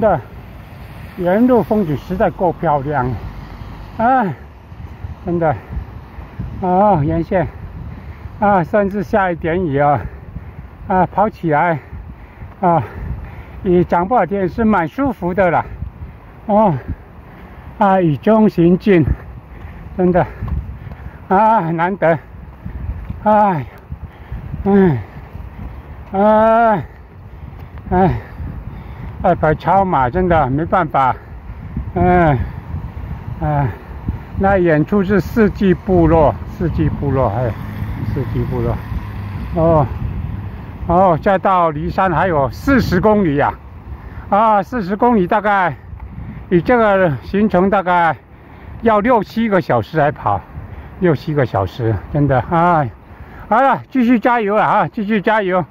的，沿路风景实在够漂亮，哎，真的，哦，沿线。啊，甚至下一点雨啊，啊，跑起来。啊，也讲不好听，是蛮舒服的啦，哦，啊，雨中行进，真的，啊，难得，哎，哎，哎，哎。爱跑超马真的没办法，嗯，哎，那远处是四季部落，四季部落，哎，四季部落，哦，哦，再到骊山还有四十公里呀，啊，四十公里大概，你这个行程大概要六七个小时来跑，六七个小时，真的，哎，好了，继续加油了啊，继续加油。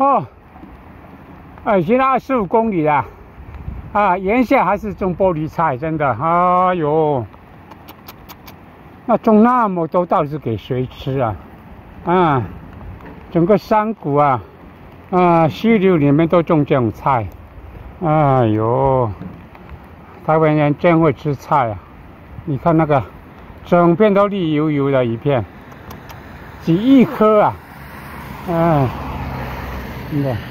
哦，啊，已经二十五公里了，啊，沿线还是种玻璃菜，真的，哎呦，那种那么多，到底是给谁吃啊？啊，整个山谷啊，啊，溪流里面都种这种菜，哎呦，台湾人真会吃菜啊！你看那个，整片都绿油油的一片，几亿棵啊，哎。真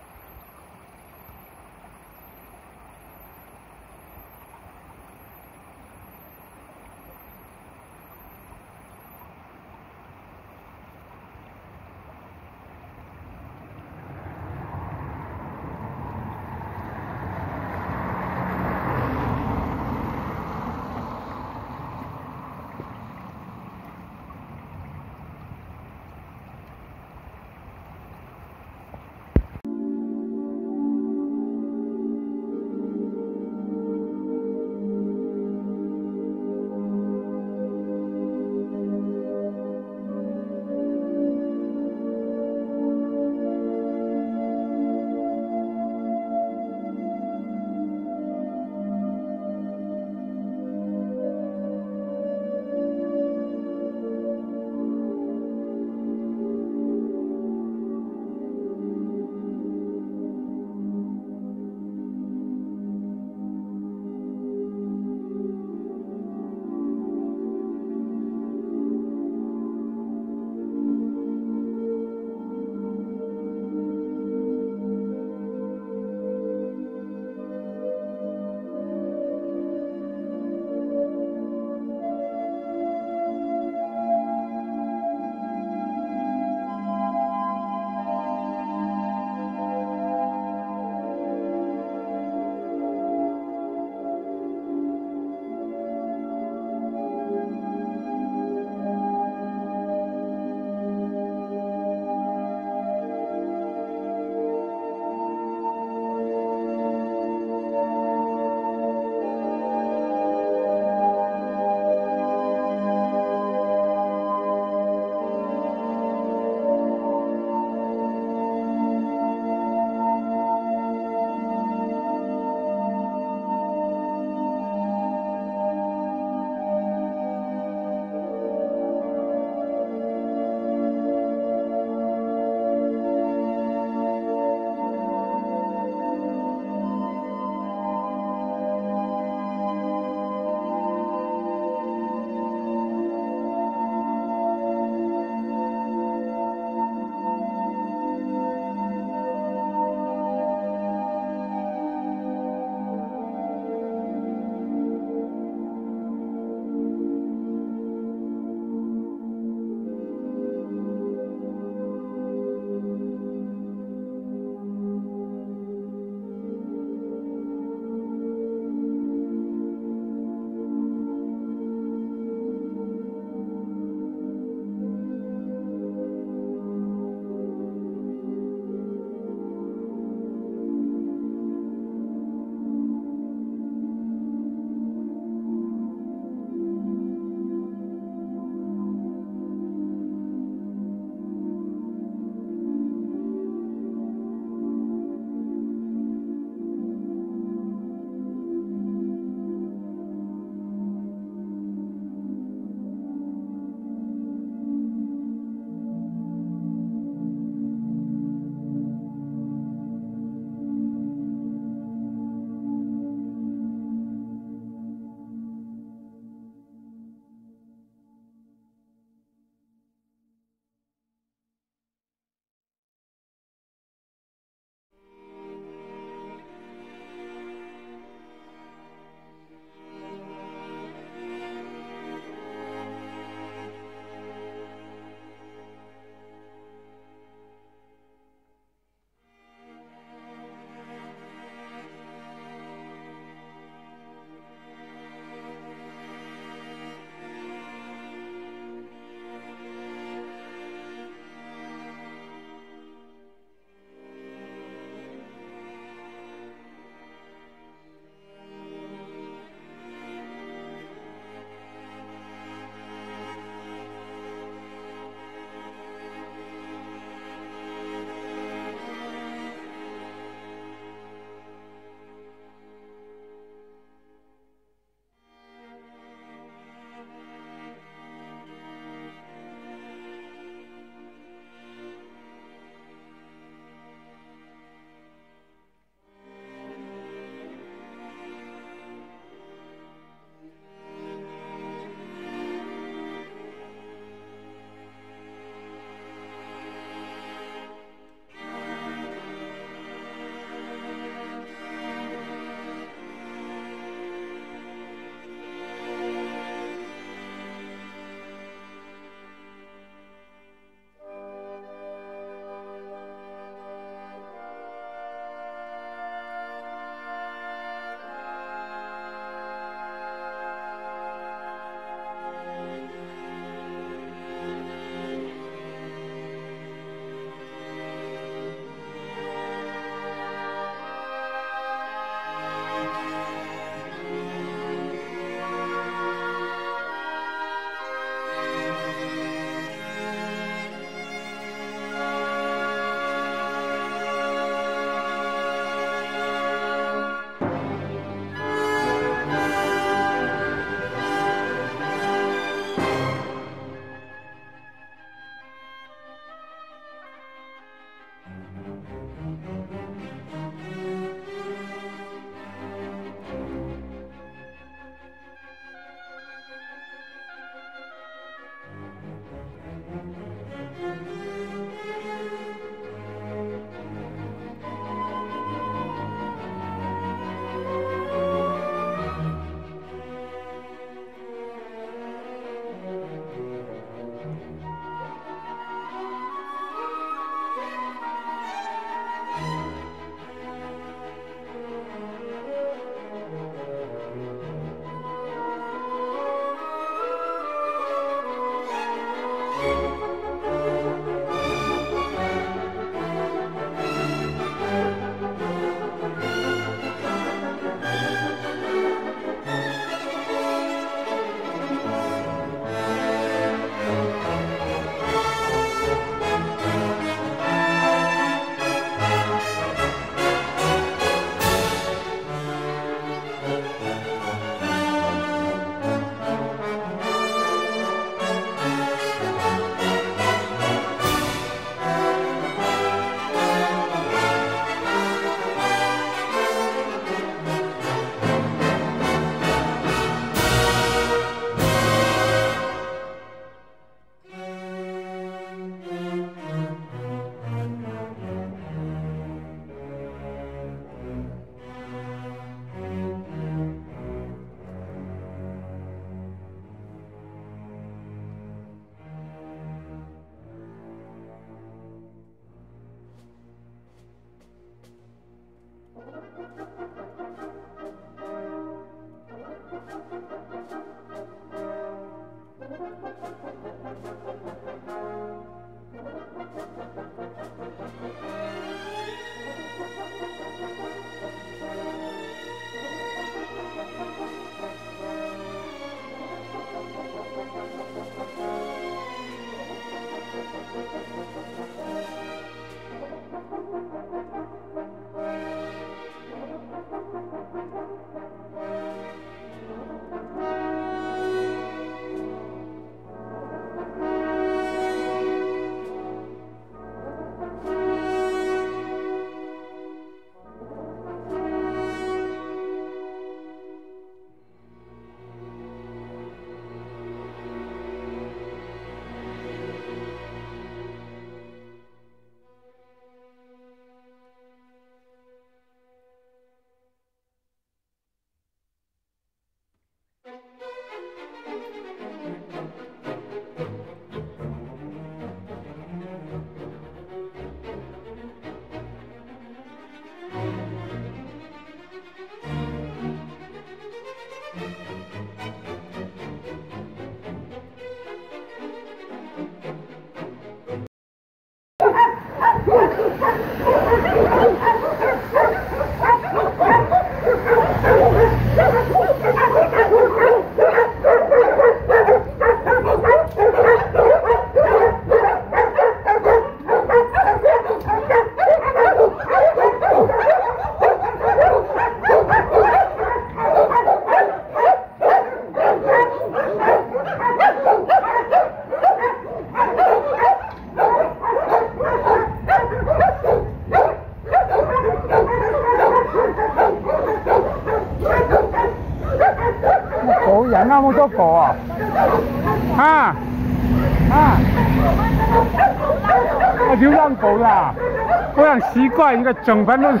que chongbanos.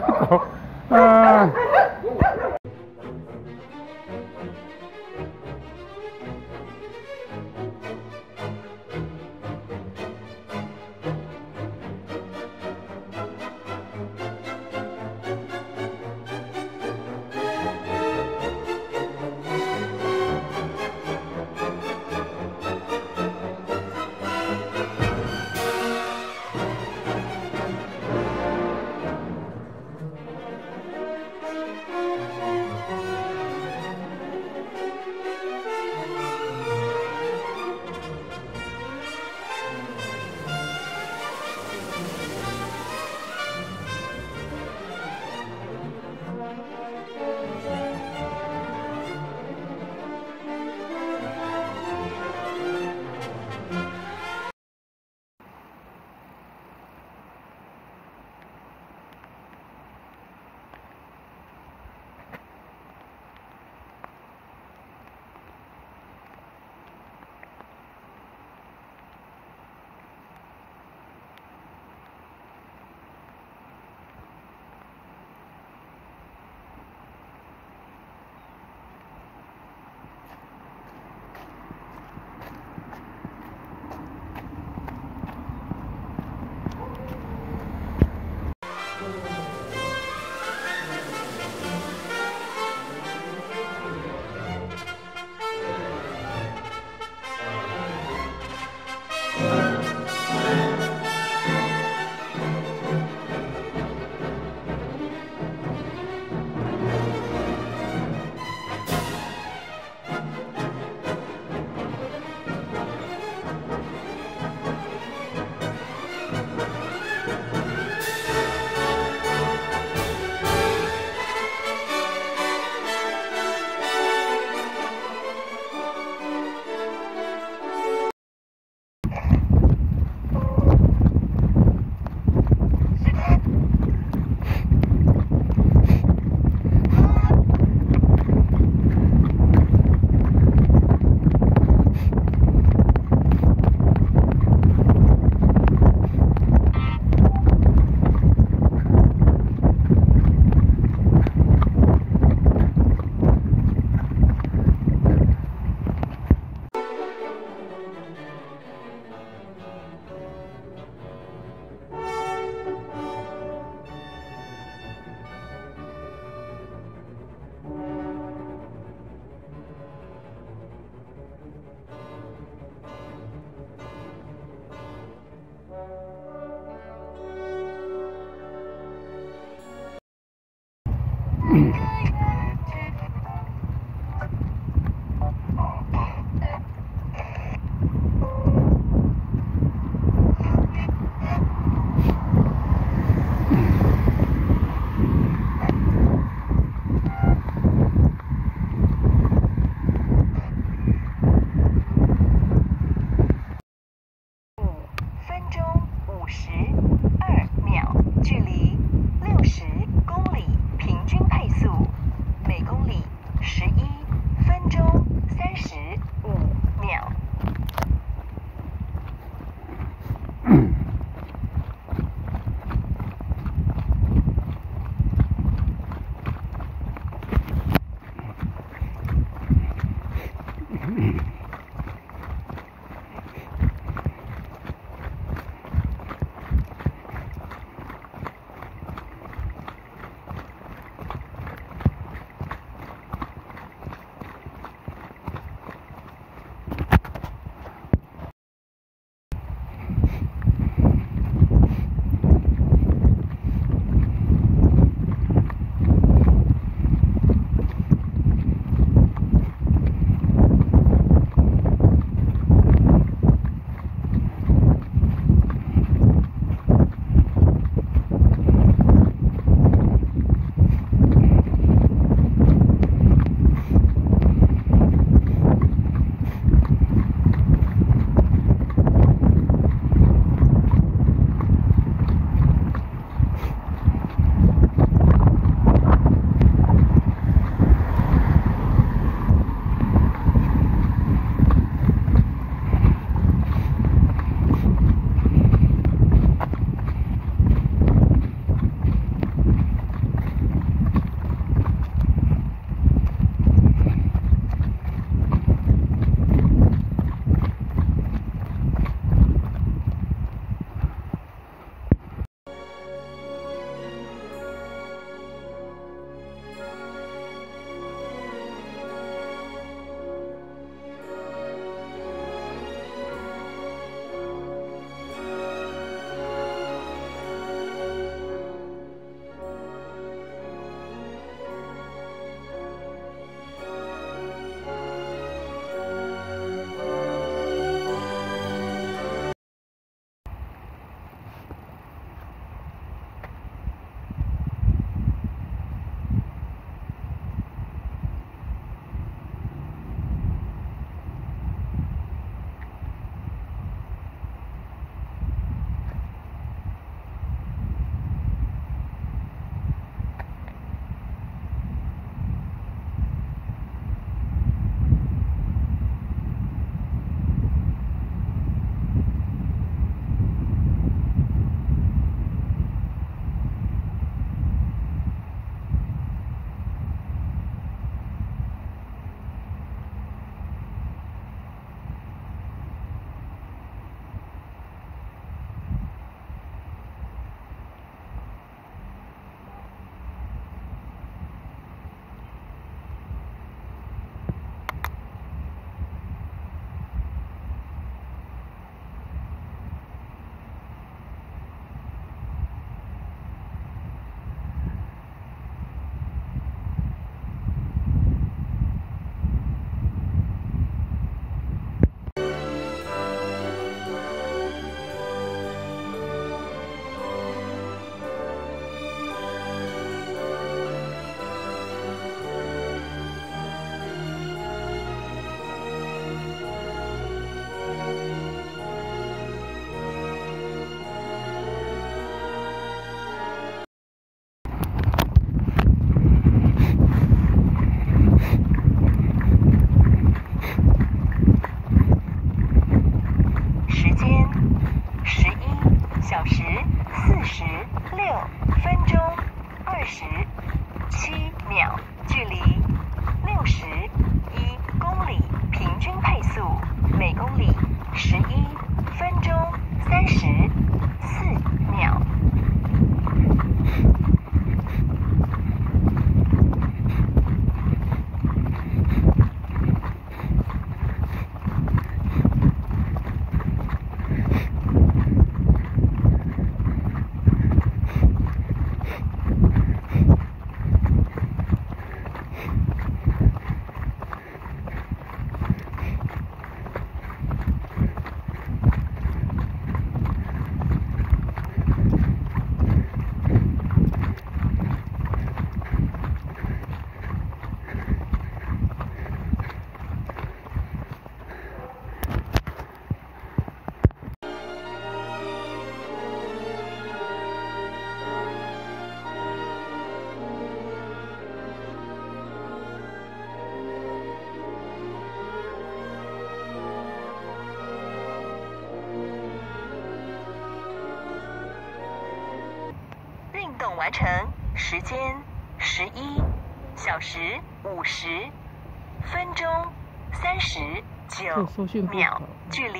收讯秒，距离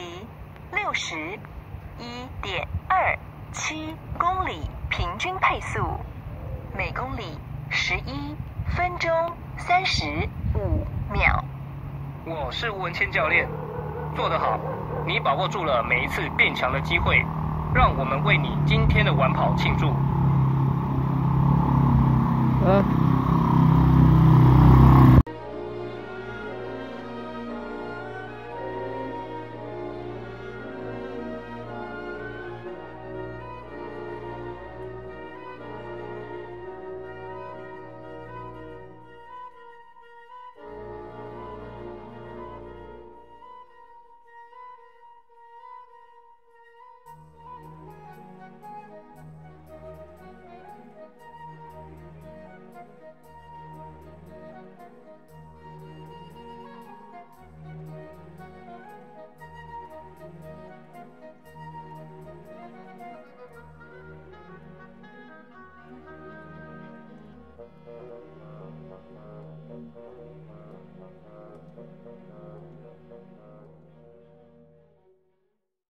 六十一点二七公里，平均配速每公里十一分钟三十五秒。我是吴文谦教练，做得好，你把握住了每一次变强的机会，让我们为你今天的晚跑庆祝。呃，